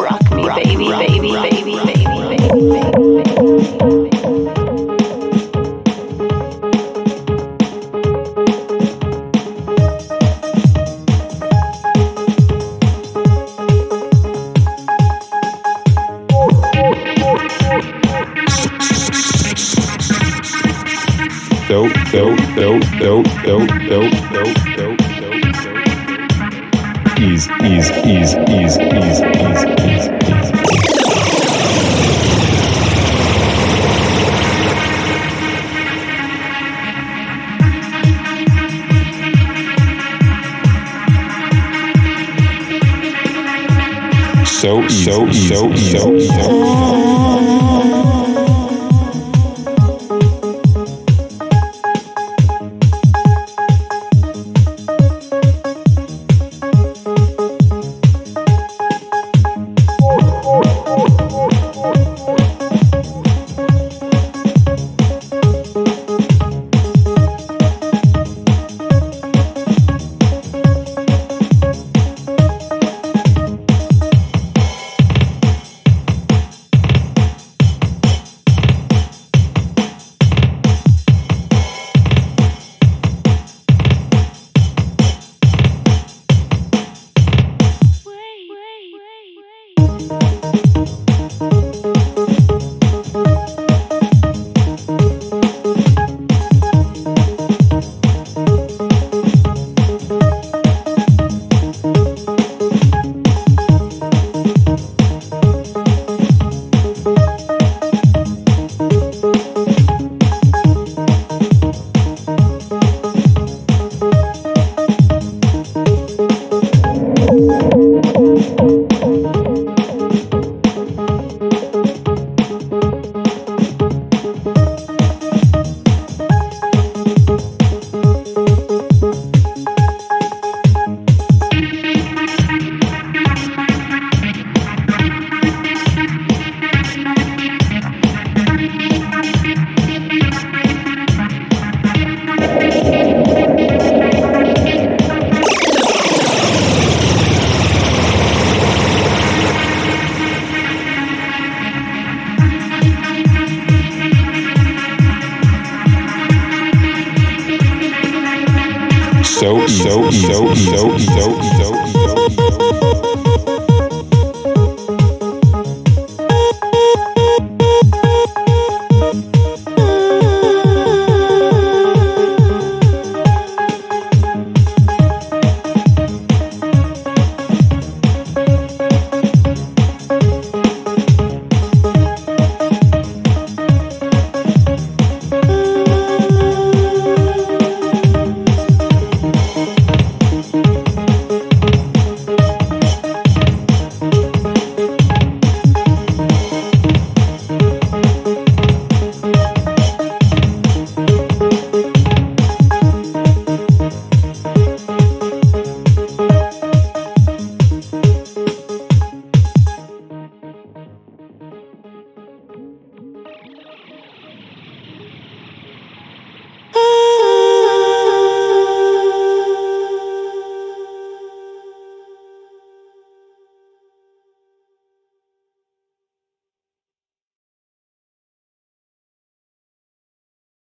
Rock me, baby, baby, baby, baby, baby, baby. So so so so so so so dope, dope. Ease, ease, ease, ease, ease, ease, ease, ease. So, so, so, so, so, so. so easy, so easy, so easy, so easy.